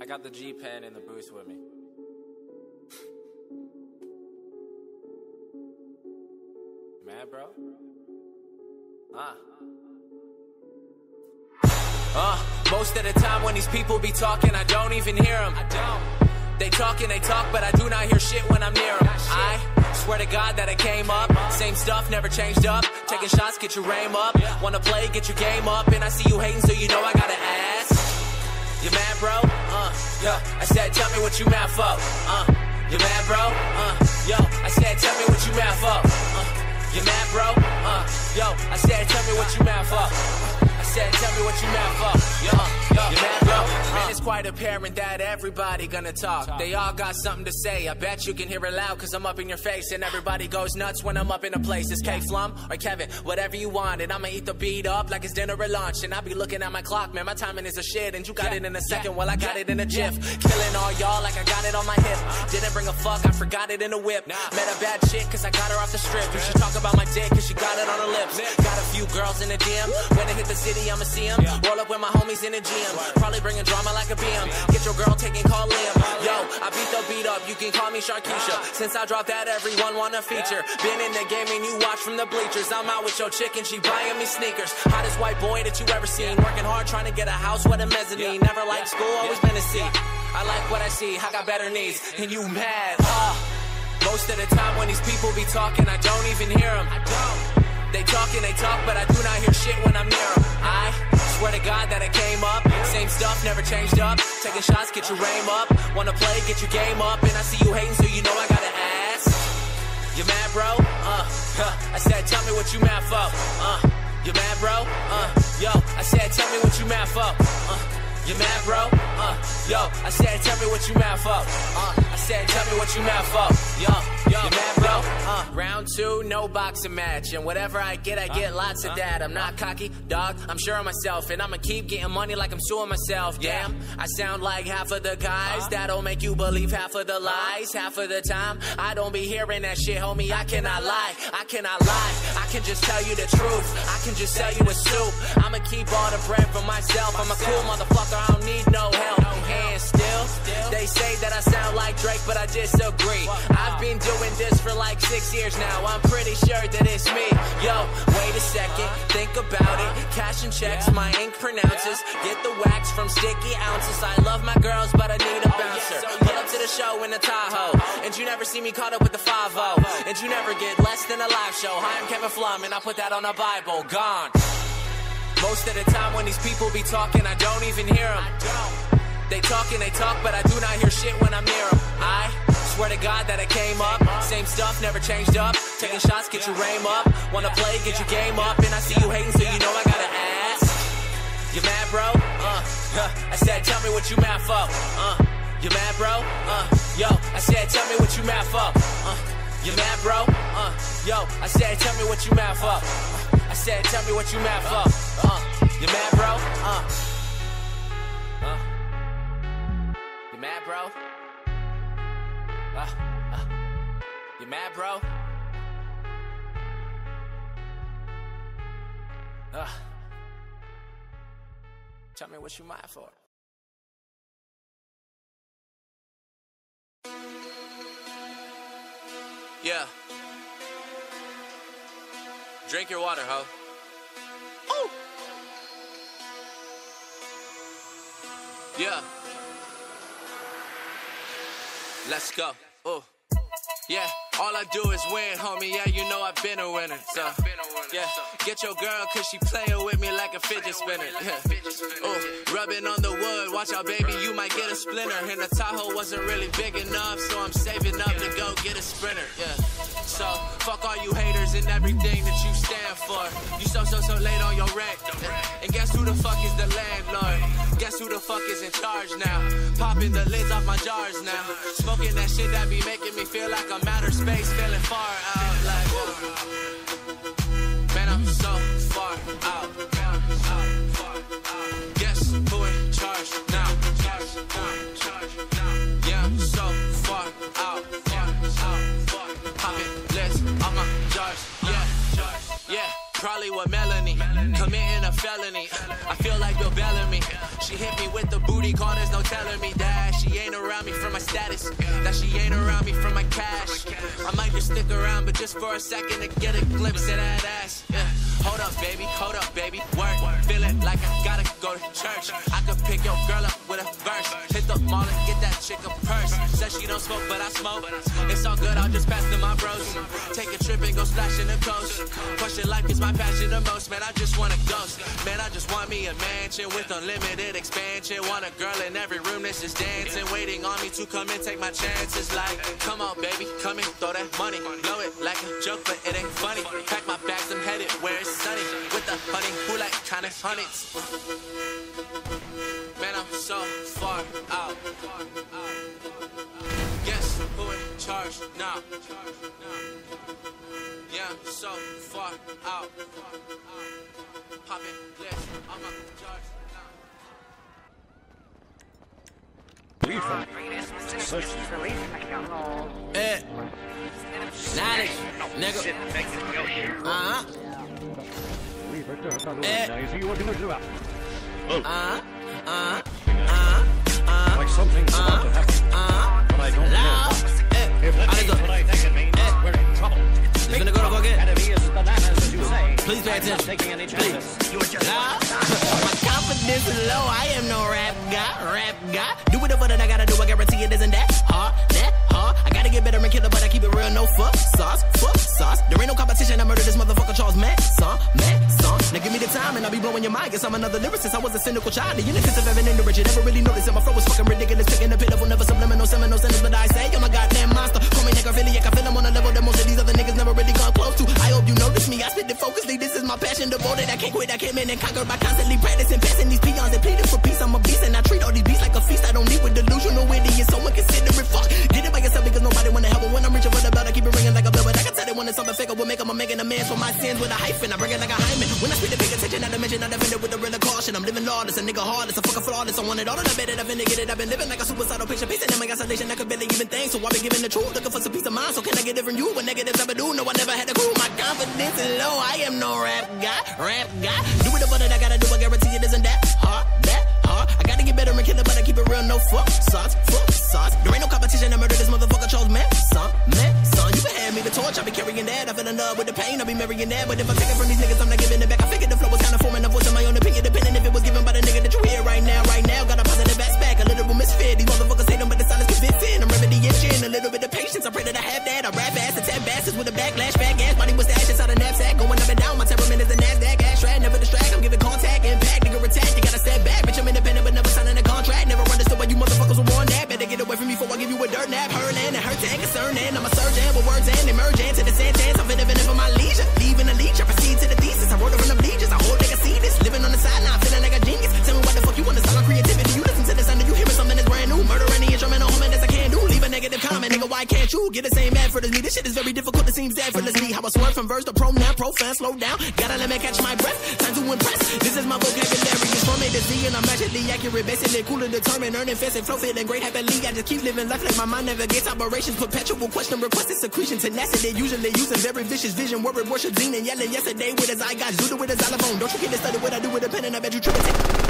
I got the G pen in the booth with me. Mad, bro? Ah. Uh, most of the time when these people be talking, I don't even hear them. I don't. They talk and they talk, but I do not hear shit when I'm near them. I swear to God that I came up. Same stuff, never changed up. Taking shots, get your aim up. Wanna play, get your game up. And I see you hating, so you know I gotta ask. You mad, bro? Uh, yeah. I said, tell me what you mad for. Uh, you mad, bro? Uh, yo. I said, tell me what you mad for. Uh, you mad, bro? Uh, yo. I said, tell me what you mad for. I said, tell me what you mad for. Yo, yo. You mad, bro? Man, it's quite apparent that everybody gonna talk. They all got something to say. I bet you can hear it loud, cause I'm up in your face. And everybody goes nuts when I'm up in a place. It's K Flum or Kevin, whatever you want. And I'ma eat the beat up like it's dinner or lunch. And I be looking at my clock, man. My timing is a shit. And you got it in a second, well, I got it in a jiff. Killing all y'all like I got it on my hip. Uh-huh. Didn't bring a fuck, I forgot it in a whip. Met a bad chick, cause I got her off the strip. You should talk about my dick, cause she got it on her lips. Got a few girls in the DM. When I hit the city, I'ma see 'em. Roll up with my homies in the gym. Probably bringing drama like a BM. Get your girl taking call Liam. Yo, I beat the beat up, you can call me Sharkeisha. Since I dropped that, everyone wanna feature. Been in the game and you watch from the bleachers. I'm out with your chick and she buying me sneakers. Hottest white boy that you ever seen. Working hard trying to get a house with a mezzanine. Never liked school, always been a C. I like what I see, I got better needs. And you mad, huh? Most of the time when these people be talking, I don't even hear them. I don't. They talk and they talk, but I do not hear shit when I'm near them. Same stuff, never changed up. Taking shots, get your aim up. Wanna play, get your game up. And I see you hating, so you know I gotta ask. You mad, bro? Uh, huh. I said, tell me what you mad for. Uh, you mad, bro? Uh, yo, I said, tell me what you mad for. Uh, you mad, bro? Uh, yo, I said, tell me what you mad for. Uh, I said, tell me what you mad for. Yo, yo, you mad, bro? Uh, round two, no boxing match. And whatever I get, I get lots of that. I'm not cocky, dog. I'm sure of myself. And I'ma keep getting money like I'm suing myself. Damn, I sound like half of the guys. That'll make you believe half of the lies. Half of the time, I don't be hearing that shit, homie. I cannot lie. I cannot lie. I can just tell you the truth. I can just sell you a soup. I'ma keep all the bread for myself. I'm a cool motherfucker. I don't need no help. And still, they say that I sound like Drake, but I disagree. I've been doing this for like six years now. I'm pretty sure that it's me. Yo, wait a second, think about it. Cash and checks, my ink pronounces. Get the wax from sticky ounces. I love my girls, but I need a bouncer. Pull up to the show in the Tahoe, and you never see me caught up with the 5 And you never get less than a live show. Hi, I'm Kevin Flum, and I put that on a Bible. Gone. Most of the time when these people be talking, I don't even hear them. They talk and they talk, but I do not hear shit when I'm near them. I swear to God that I came up. Same stuff, never changed up. Taking shots, get your aim up. Wanna play, get your game up. And I see you hating, so you know I gotta ask. You mad, bro? Uh. I said, tell me what you mad for. Uh, you mad, bro? Uh, yo, I said, tell me what you mad for. Uh, you mad, bro? Uh, yo, I said, tell me what you mad for. Uh, I said, tell me what you mad for. Uh, you mad, bro? Uh, bro? Uh, tell me what you mad for. Yeah. Drink your water, ho. Ooh. Yeah. Let's go. Oh. Yeah, all I do is win, homie. Yeah, you know I've been a winner. So, yeah, get your girl, cause she playing with me like a fidget spinner. Yeah. Ooh, rubbing on the wood, watch out, baby, you might get a splinter. And the Tahoe wasn't really big enough, so I'm saving up to go get a sprinter. Yeah. So, fuck all you haters and everything that you stand for. You so, so, so late on your rent. And guess who the fuck is the landlord? Guess who the fuck is in charge now? Popping the lids off my jars now. Smoking that shit that be making me feel like I'm outer space, feeling far out. Like, man, off my jars. Yeah, yeah. Probably with Melanie, committing a felony. I feel like Bill Bellamy. She hit me with the booty booty call, there's no telling me that she ain't around me for my status, that she ain't around me for my cash. I might just stick around, but just for a second to get a glimpse of that ass. Yeah. Hold up, baby, hold up, baby. Work, feel it like I gotta go to church. I could pick your girl up with a verse. Hit the mall and get that chick a purse. Says she don't smoke, but I smoke. It's all good, I'll just pass to my bros. Take a trip and go splash in the coast. Question life is my passion the most, man. I just want a ghost. Man, I just want me a mansion with unlimited expansion. Want a girl in every room that's just dancing, waiting on me to come and take my chances. Like, come on, baby, come and throw that money. Blow it like a joke, but it ain't funny. Pack my bags, I'm headed where it's sunny. With the honey, who like kind of hundreds. Man, I'm so far out. Guess who in charge now? Yeah, I'm so far out. Popping list, I'm a charge now. Eh. Knowledge, nigga. Uh huh. Eh. Uh. Uh. Eh. Eh. Please pay attention. Loud. My confidence is low. I am no rap guy. Rap guy. Do whatever that I gotta do. I guarantee it isn't. That blowing your mind. Guess I'm another lyricist. I was a cynical child. The innocence of Evan in the rich. You never really noticed that my flow was fucking ridiculous. Picking the pitiful, never subliminal, seminal sentence. But I say, I'm a goddamn monster. Call me necrophiliac. I feel I'm on a level that most of these other niggas never really come close to. I hope you notice me. I spit it focusly. This is my passion. Devoted. I can't quit. I came in and conquered by constantly practicing, fake. Will make 'em, I'm making amends for my sins with a hyphen. I bring it like a hymen. When I speak to pay attention, I dimension, I defend it with a real caution. I'm living lawless, a nigga heartless, a fucker flawless. I want it all and I bet it. I've it. I've been living like a suicidal patient, pacing in my isolation. I could barely even think. So I've been giving the truth, looking for some peace of mind. So can I get it from you? When negatives ever do? No, I never had a clue. My confidence is low. I am no rap guy, rap guy. Do whatever that I gotta do. I guarantee it isn't that hard, that hard. I gotta get better and kill it, but I keep it real. No fuck sauce, fuck sauce. There ain't no competition. I murder this motherfucker Charles Manson. Torch. I be carrying that. I fell in love with the pain. I be marrying that. But if I take it from these niggas, I'm not giving it back. I figured the flow was kind of forming a voice nigga. You get the same effort as me? This shit is very difficult. It seems effortlessly. How I swerve from verse to pro now, profan, slow down. Gotta let me catch my breath. Time to impress. This is my vocabulary. It's from A to Z and I'm magically accurate. Basically cool and determined. Earning fast and flow feeling great happily. I just keep living life like my mind navigates operations. Perpetual question, requested secretion, tenacity. Usually using very vicious vision. Word worship, and yelling yesterday with his eye got Zuda with his xylophone. Don't you get it started what I do with a pen and I bet you tripping.